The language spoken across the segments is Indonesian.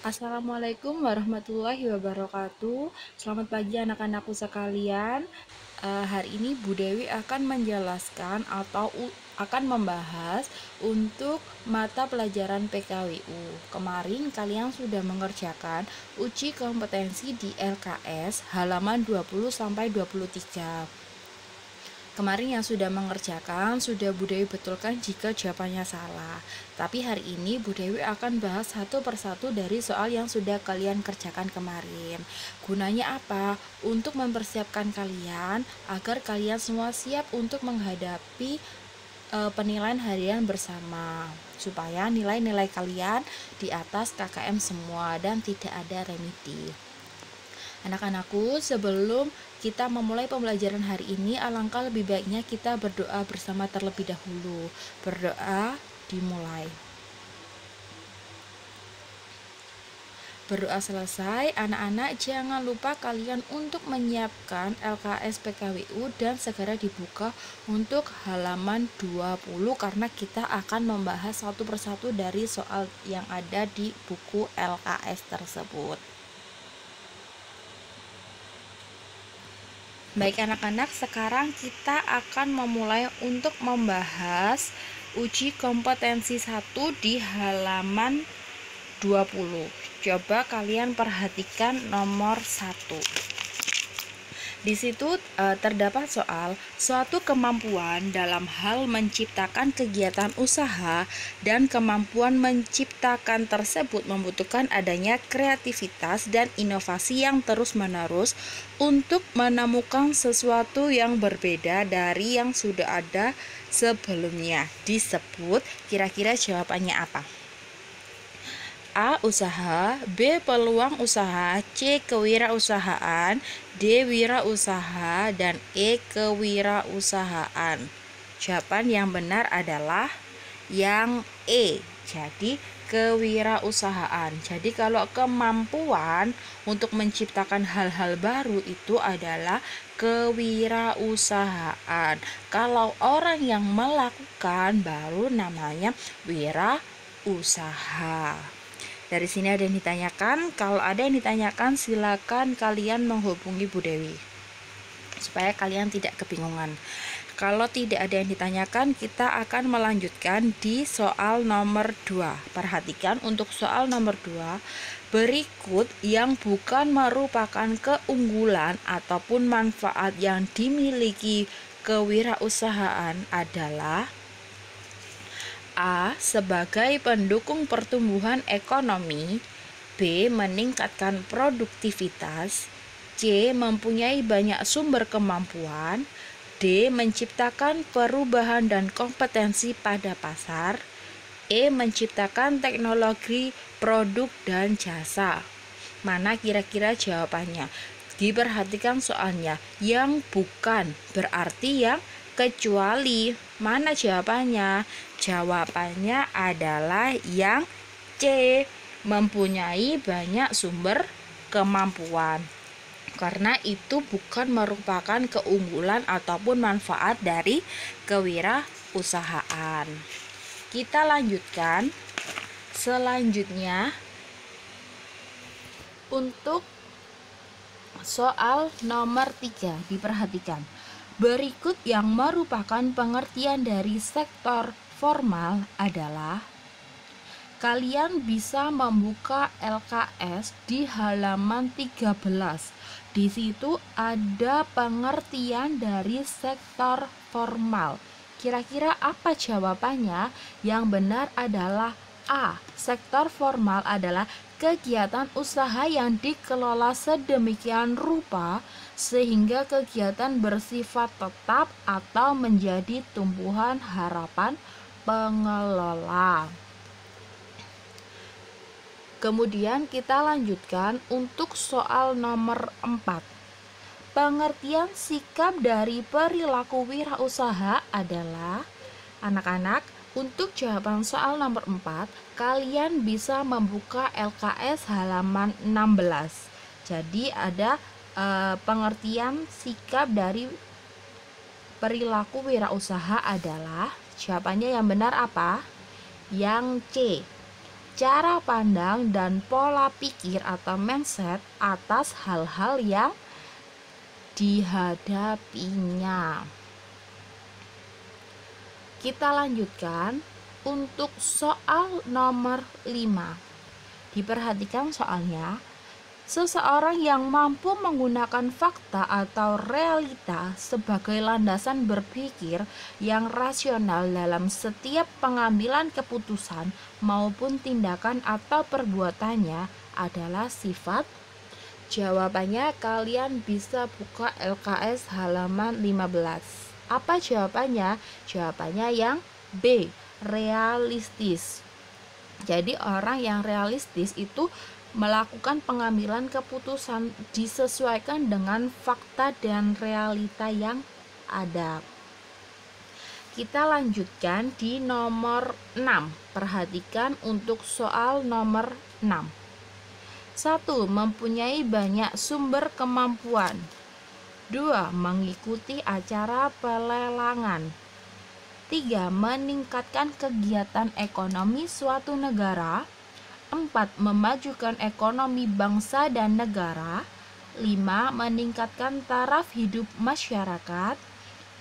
Assalamualaikum warahmatullahi wabarakatuh. Selamat pagi anak-anakku sekalian. Uh, hari ini Bu Dewi akan menjelaskan atau akan membahas untuk mata pelajaran PKWU. Kemarin kalian sudah mengerjakan uji kompetensi di LKS halaman 20 sampai 23. Kemarin yang sudah mengerjakan sudah Bu betulkan jika jawabannya salah. Tapi hari ini Bu Dewi akan bahas satu persatu dari soal yang sudah kalian kerjakan kemarin. Gunanya apa? Untuk mempersiapkan kalian agar kalian semua siap untuk menghadapi e, penilaian harian bersama supaya nilai-nilai kalian di atas KKM semua dan tidak ada remedi. Anak-anakku, sebelum kita memulai pembelajaran hari ini, alangkah lebih baiknya kita berdoa bersama terlebih dahulu. Berdoa dimulai. Berdoa selesai, anak-anak jangan lupa kalian untuk menyiapkan LKS PKWU dan segera dibuka untuk halaman 20 karena kita akan membahas satu persatu dari soal yang ada di buku LKS tersebut. Baik anak-anak, sekarang kita akan memulai untuk membahas uji kompetensi 1 di halaman 20. Coba kalian perhatikan nomor 1. Di situ e, terdapat soal suatu kemampuan dalam hal menciptakan kegiatan usaha dan kemampuan menciptakan tersebut membutuhkan adanya kreativitas dan inovasi yang terus-menerus untuk menemukan sesuatu yang berbeda dari yang sudah ada sebelumnya. Disebut kira-kira jawabannya apa? A. Usaha B. Peluang usaha C. Kewirausahaan D. Wirausaha dan E. Kewirausahaan Jawaban yang benar adalah yang E Jadi kewirausahaan Jadi kalau kemampuan untuk menciptakan hal-hal baru itu adalah kewirausahaan Kalau orang yang melakukan baru namanya wirausaha dari sini ada yang ditanyakan. Kalau ada yang ditanyakan, silakan kalian menghubungi Bu Dewi supaya kalian tidak kebingungan. Kalau tidak ada yang ditanyakan, kita akan melanjutkan di soal nomor 2. Perhatikan untuk soal nomor 2, berikut yang bukan merupakan keunggulan ataupun manfaat yang dimiliki kewirausahaan adalah A. Sebagai pendukung pertumbuhan ekonomi B. Meningkatkan produktivitas C. Mempunyai banyak sumber kemampuan D. Menciptakan perubahan dan kompetensi pada pasar E. Menciptakan teknologi, produk, dan jasa Mana kira-kira jawabannya? Diperhatikan soalnya Yang bukan berarti yang kecuali mana jawabannya? Jawabannya adalah yang C, mempunyai banyak sumber kemampuan. Karena itu bukan merupakan keunggulan ataupun manfaat dari kewirausahaan. Kita lanjutkan. Selanjutnya untuk soal nomor 3 diperhatikan. Berikut yang merupakan pengertian dari sektor formal adalah kalian bisa membuka LKS di halaman 13. Di situ ada pengertian dari sektor formal. Kira-kira apa jawabannya? Yang benar adalah A. Sektor formal adalah kegiatan usaha yang dikelola sedemikian rupa sehingga kegiatan bersifat tetap atau menjadi tumbuhan harapan pengelola. Kemudian kita lanjutkan untuk soal nomor 4. Pengertian sikap dari perilaku wirausaha adalah anak-anak untuk jawaban soal nomor 4, kalian bisa membuka LKS halaman 16. Jadi ada e, pengertian sikap dari perilaku wirausaha adalah jawabannya yang benar apa? Yang. C cara pandang dan pola pikir atau mindset atas hal-hal yang dihadapinya. Kita lanjutkan untuk soal nomor 5. Diperhatikan soalnya, Seseorang yang mampu menggunakan fakta atau realita sebagai landasan berpikir yang rasional dalam setiap pengambilan keputusan maupun tindakan atau perbuatannya adalah sifat Jawabannya kalian bisa buka LKS halaman 15. Apa jawabannya? Jawabannya yang B, realistis. Jadi orang yang realistis itu melakukan pengambilan keputusan disesuaikan dengan fakta dan realita yang ada. Kita lanjutkan di nomor 6. Perhatikan untuk soal nomor 6. 1. Mempunyai banyak sumber kemampuan. 2. Mengikuti acara pelelangan. 3. Meningkatkan kegiatan ekonomi suatu negara 4. Memajukan ekonomi bangsa dan negara 5. Meningkatkan taraf hidup masyarakat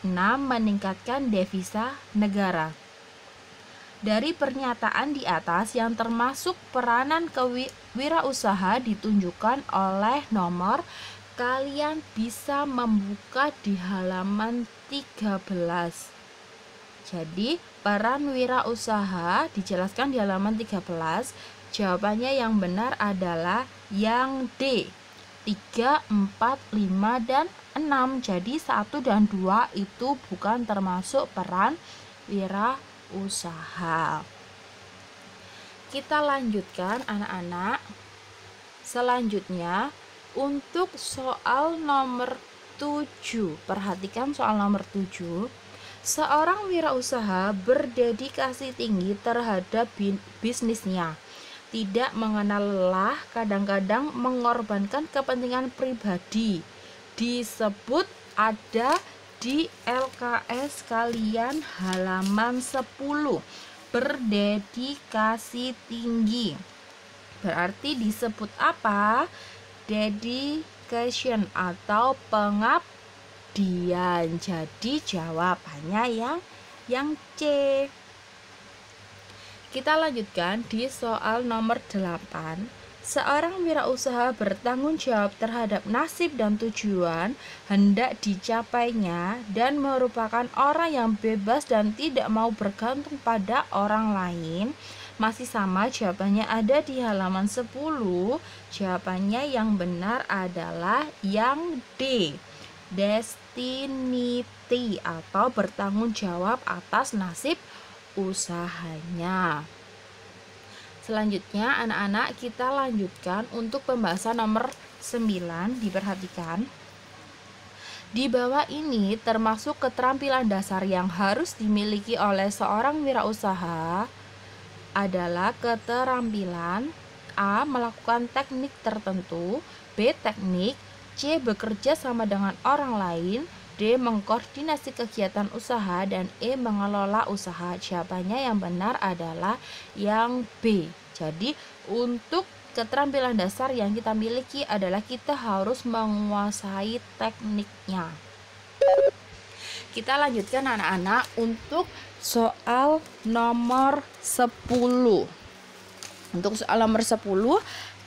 6. Meningkatkan devisa negara dari pernyataan di atas yang termasuk peranan kewirausaha ditunjukkan oleh nomor kalian bisa membuka di halaman 13 jadi peran wirausaha dijelaskan di halaman 13 Jawabannya yang benar adalah yang D. 3, 4, 5, dan 6 Jadi 1 dan 2 itu bukan termasuk peran wirausaha. Kita lanjutkan anak-anak. Selanjutnya untuk soal nomor 7 Perhatikan soal nomor 7 Seorang wirausaha berdedikasi tinggi terhadap bisnisnya tidak mengenal lelah, kadang-kadang mengorbankan kepentingan pribadi. Disebut ada di LKS kalian halaman 10. Berdedikasi tinggi. Berarti disebut apa? Dedication atau pengabdian. Jadi jawabannya yang yang C. Kita lanjutkan di soal nomor 8. Seorang wirausaha bertanggung jawab terhadap nasib dan tujuan hendak dicapainya dan merupakan orang yang bebas dan tidak mau bergantung pada orang lain. Masih sama jawabannya ada di halaman 10. Jawabannya yang benar adalah yang D. Destinity atau bertanggung jawab atas nasib usahanya. Selanjutnya anak-anak kita lanjutkan untuk pembahasan nomor 9 diperhatikan. Di bawah ini termasuk keterampilan dasar yang harus dimiliki oleh seorang wirausaha adalah keterampilan A. Melakukan teknik tertentu B. Teknik C. Bekerja sama dengan orang lain D. Mengkoordinasi kegiatan usaha dan E. Mengelola usaha. Jawabannya yang benar adalah yang B. Jadi untuk keterampilan dasar yang kita miliki adalah kita harus menguasai tekniknya. Kita lanjutkan anak-anak untuk soal nomor 10. Untuk soal nomor 10,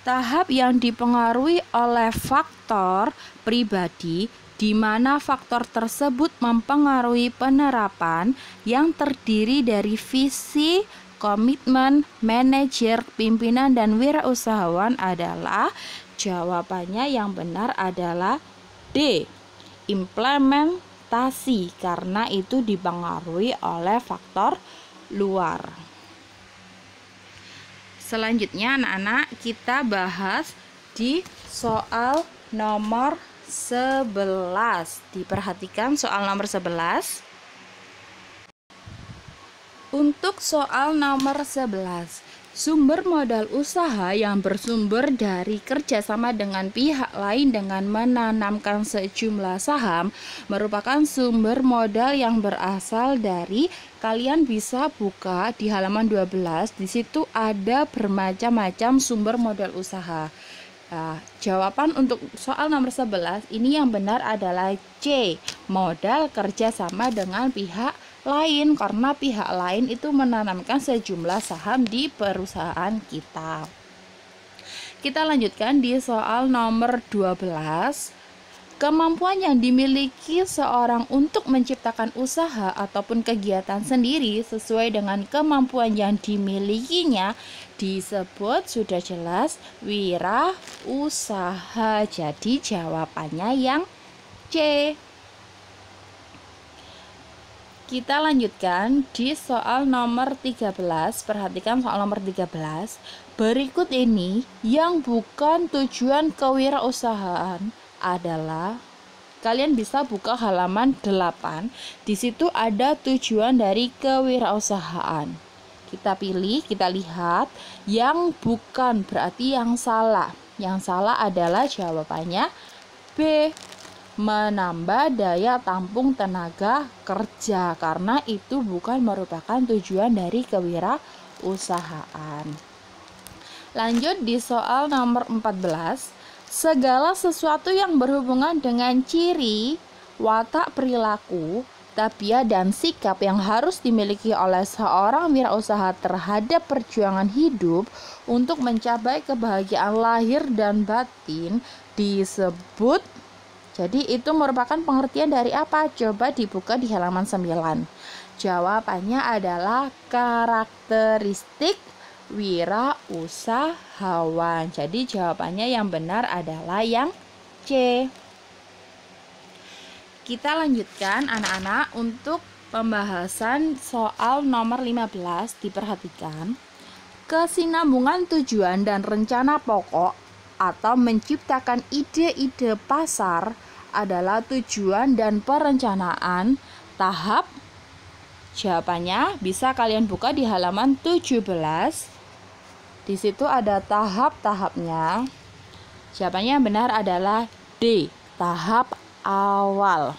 tahap yang dipengaruhi oleh faktor pribadi di mana faktor tersebut mempengaruhi penerapan yang terdiri dari visi, komitmen, manajer, pimpinan, dan wirausahawan adalah jawabannya yang benar adalah D. Implementasi karena itu dipengaruhi oleh faktor luar. Selanjutnya anak-anak kita bahas di soal nomor 11. Diperhatikan soal nomor 11. Untuk soal nomor 11, Sumber modal usaha yang bersumber dari kerjasama dengan pihak lain dengan menanamkan sejumlah saham merupakan sumber modal yang berasal dari kalian bisa buka di halaman 12 di situ ada bermacam-macam sumber modal usaha Nah, jawaban untuk soal nomor 11 ini yang benar adalah C. Modal kerjasama dengan pihak lain karena pihak lain itu menanamkan sejumlah saham di perusahaan kita. Kita lanjutkan di soal nomor 12. Kemampuan yang dimiliki seorang untuk menciptakan usaha ataupun kegiatan sendiri sesuai dengan kemampuan yang dimilikinya disebut sudah jelas wira usaha. Jadi jawabannya yang C. Kita lanjutkan di soal nomor 13. Perhatikan soal nomor 13. Berikut ini yang bukan tujuan kewirausahaan adalah kalian bisa buka halaman 8. Di situ ada tujuan dari kewirausahaan. Kita pilih, kita lihat yang bukan berarti yang salah. Yang salah adalah jawabannya B. Menambah daya tampung tenaga kerja karena itu bukan merupakan tujuan dari kewirausahaan. Lanjut di soal nomor 14 segala sesuatu yang berhubungan dengan ciri, watak perilaku, tabiat dan sikap yang harus dimiliki oleh seorang wirausaha terhadap perjuangan hidup untuk mencapai kebahagiaan lahir dan batin disebut jadi itu merupakan pengertian dari apa? Coba dibuka di halaman 9. Jawabannya adalah karakteristik wira usahawan. Jadi jawabannya yang benar adalah yang C. Kita lanjutkan anak-anak untuk pembahasan soal nomor 15 diperhatikan. Kesinambungan tujuan dan rencana pokok atau menciptakan ide-ide pasar adalah tujuan dan perencanaan tahap Jawabannya bisa kalian buka di halaman 17 di situ ada tahap-tahapnya. Jawabannya yang benar adalah D, tahap awal.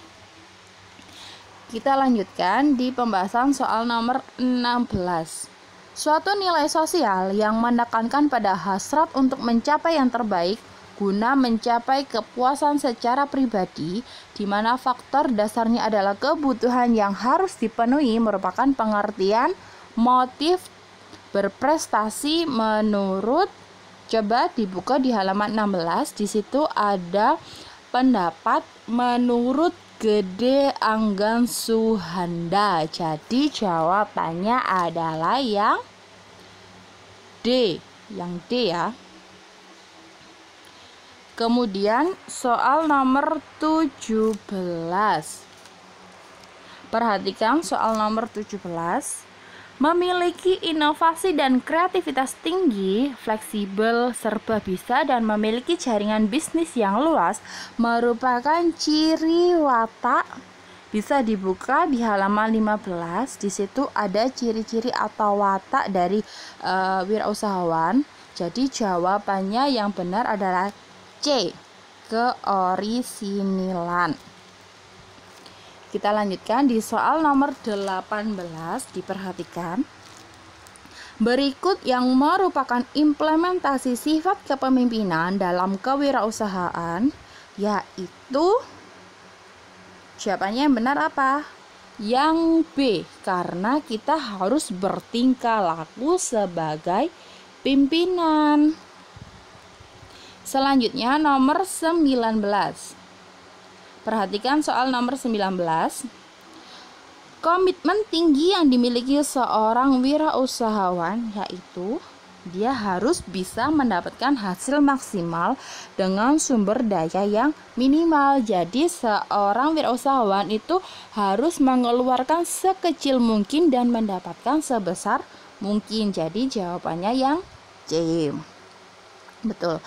Kita lanjutkan di pembahasan soal nomor 16. Suatu nilai sosial yang menekankan pada hasrat untuk mencapai yang terbaik guna mencapai kepuasan secara pribadi, di mana faktor dasarnya adalah kebutuhan yang harus dipenuhi merupakan pengertian motif berprestasi menurut coba dibuka di halaman 16 di situ ada pendapat menurut Gede Anggan Suhanda. Jadi jawabannya adalah yang D, yang D ya. Kemudian soal nomor 17. Perhatikan soal nomor 17 memiliki inovasi dan kreativitas tinggi, fleksibel, serba bisa, dan memiliki jaringan bisnis yang luas merupakan ciri watak. Bisa dibuka di halaman 15 di situ ada ciri-ciri atau watak dari uh, wirausahawan. Jadi jawabannya yang benar adalah C keorisinilan kita lanjutkan di soal nomor 18 diperhatikan. Berikut yang merupakan implementasi sifat kepemimpinan dalam kewirausahaan yaitu jawabannya yang benar apa? Yang B karena kita harus bertingkah laku sebagai pimpinan. Selanjutnya nomor 19. Perhatikan soal nomor 19. Komitmen tinggi yang dimiliki seorang wirausahawan yaitu dia harus bisa mendapatkan hasil maksimal dengan sumber daya yang minimal. Jadi seorang wirausahawan itu harus mengeluarkan sekecil mungkin dan mendapatkan sebesar mungkin. Jadi jawabannya yang C. Betul.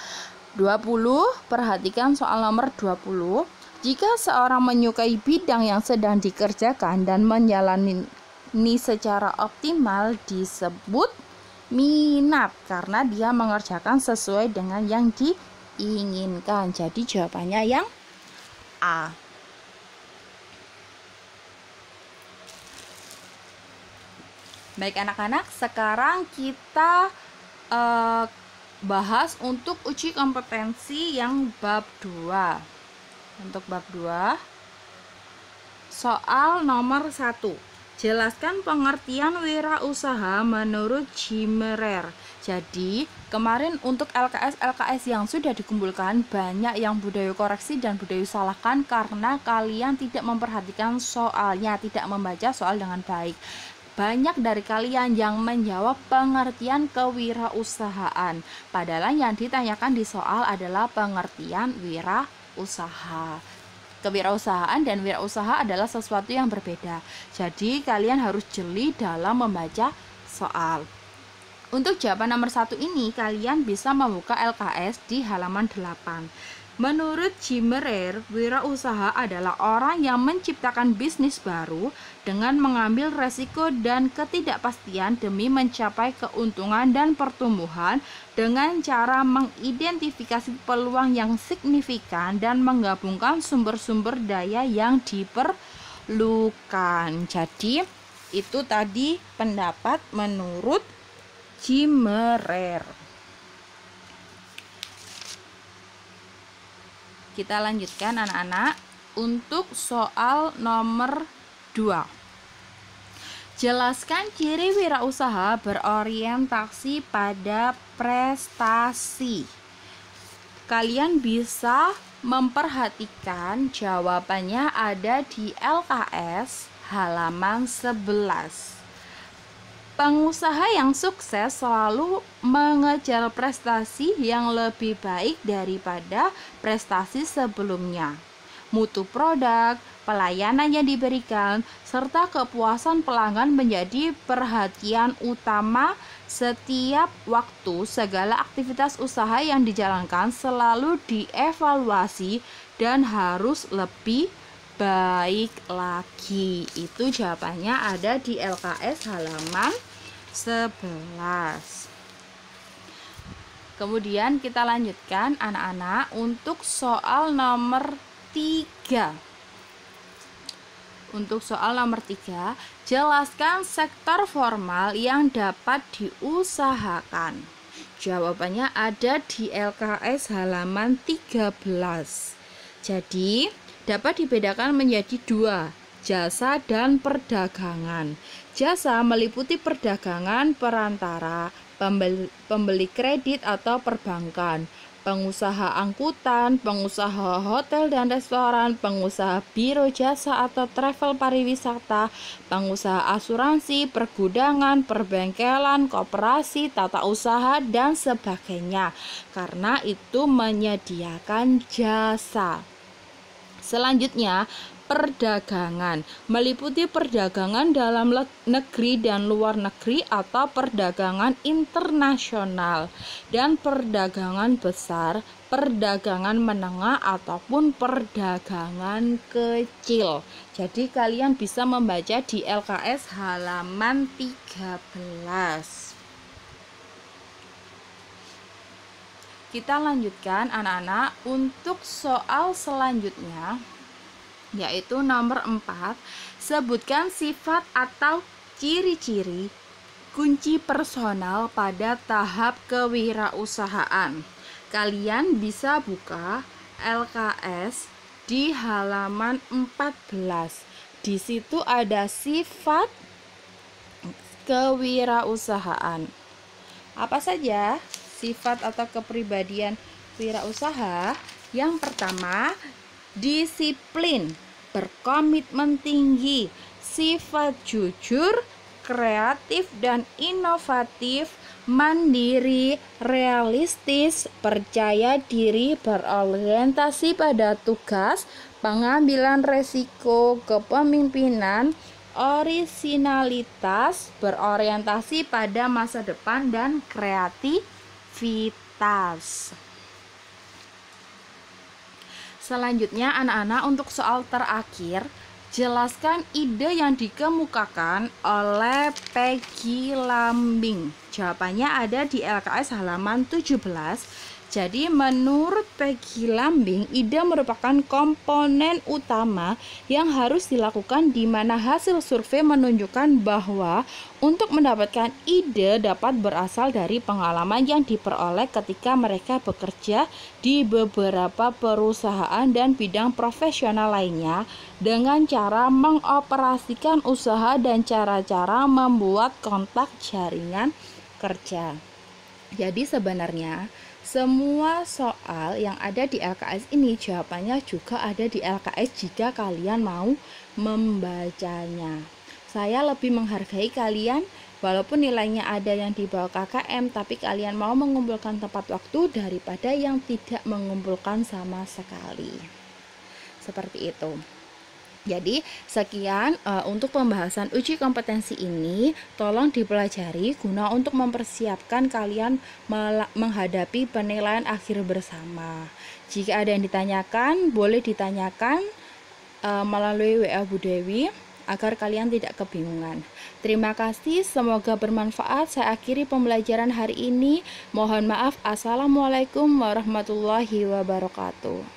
20, perhatikan soal nomor 20. Jika seorang menyukai bidang yang sedang dikerjakan dan menjalani secara optimal disebut minat karena dia mengerjakan sesuai dengan yang diinginkan. Jadi jawabannya yang A. Baik anak-anak, sekarang kita uh, bahas untuk uji kompetensi yang bab 2. Untuk bab 2 soal nomor 1. Jelaskan pengertian wirausaha menurut Jimerer. Jadi, kemarin untuk LKS-LKS yang sudah dikumpulkan banyak yang budaya koreksi dan budaya salahkan karena kalian tidak memperhatikan soalnya, tidak membaca soal dengan baik. Banyak dari kalian yang menjawab pengertian kewirausahaan, padahal yang ditanyakan di soal adalah pengertian wirausaha kewirausahaan dan wirausaha adalah sesuatu yang berbeda. Jadi kalian harus jeli dalam membaca soal. Untuk jawaban nomor satu ini, kalian bisa membuka LKS di halaman 8. Menurut Jimerer, wirausaha adalah orang yang menciptakan bisnis baru dengan mengambil resiko dan ketidakpastian demi mencapai keuntungan dan pertumbuhan dengan cara mengidentifikasi peluang yang signifikan dan menggabungkan sumber-sumber daya yang diperlukan. Jadi, itu tadi pendapat menurut Jimerer. Kita lanjutkan anak-anak untuk soal nomor 2. Jelaskan ciri wirausaha berorientasi pada prestasi. Kalian bisa memperhatikan jawabannya ada di LKS halaman 11. Pengusaha yang sukses selalu mengejar prestasi yang lebih baik daripada prestasi sebelumnya. Mutu produk, pelayanan yang diberikan, serta kepuasan pelanggan menjadi perhatian utama setiap waktu. Segala aktivitas usaha yang dijalankan selalu dievaluasi dan harus lebih baik lagi. Itu jawabannya ada di LKS halaman 11 kemudian kita lanjutkan anak-anak untuk soal nomor 3 untuk soal nomor 3 jelaskan sektor formal yang dapat diusahakan. Jawabannya ada di LKS halaman 13 jadi dapat dibedakan menjadi dua, jasa dan perdagangan. Jasa meliputi perdagangan perantara, pembeli, pembeli kredit atau perbankan, pengusaha angkutan, pengusaha hotel dan restoran, pengusaha biro jasa atau travel pariwisata, pengusaha asuransi, pergudangan, perbengkelan, koperasi, tata usaha, dan sebagainya. Karena itu menyediakan jasa. Selanjutnya, perdagangan meliputi perdagangan dalam negeri dan luar negeri atau perdagangan internasional dan perdagangan besar, perdagangan menengah ataupun perdagangan kecil. Jadi kalian bisa membaca di LKS halaman 13. Kita lanjutkan anak-anak untuk soal selanjutnya yaitu nomor 4. Sebutkan sifat atau ciri-ciri kunci personal pada tahap kewirausahaan. Kalian bisa buka LKS di halaman 14. Di situ ada sifat kewirausahaan. Apa saja? Sifat atau kepribadian wirausaha. Yang pertama disiplin berkomitmen tinggi sifat jujur kreatif dan inovatif mandiri, realistis, percaya diri, berorientasi pada tugas, pengambilan resiko, kepemimpinan, orisinalitas, berorientasi pada masa depan, dan kreatif aktivitas. Selanjutnya anak-anak untuk soal terakhir Jelaskan ide yang dikemukakan oleh Peggy Lambing. Jawabannya ada di LKS halaman 17 jadi menurut Peggy Lambing, ide merupakan komponen utama yang harus dilakukan di mana hasil survei menunjukkan bahwa untuk mendapatkan ide dapat berasal dari pengalaman yang diperoleh ketika mereka bekerja di beberapa perusahaan dan bidang profesional lainnya dengan cara mengoperasikan usaha dan cara-cara membuat kontak jaringan kerja. Jadi sebenarnya semua soal yang ada di LKS ini jawabannya juga ada di LKS jika kalian mau membacanya. Saya lebih menghargai kalian walaupun nilainya ada yang di bawah KKM tapi kalian mau mengumpulkan tepat waktu daripada yang tidak mengumpulkan sama sekali. Seperti itu. Jadi, sekian uh, untuk pembahasan uji kompetensi ini. Tolong dipelajari guna untuk mempersiapkan kalian menghadapi penilaian akhir bersama. Jika ada yang ditanyakan, boleh ditanyakan uh, melalui WA Bu Dewi agar kalian tidak kebingungan. Terima kasih, semoga bermanfaat. Saya akhiri pembelajaran hari ini. Mohon maaf. Assalamualaikum warahmatullahi wabarakatuh.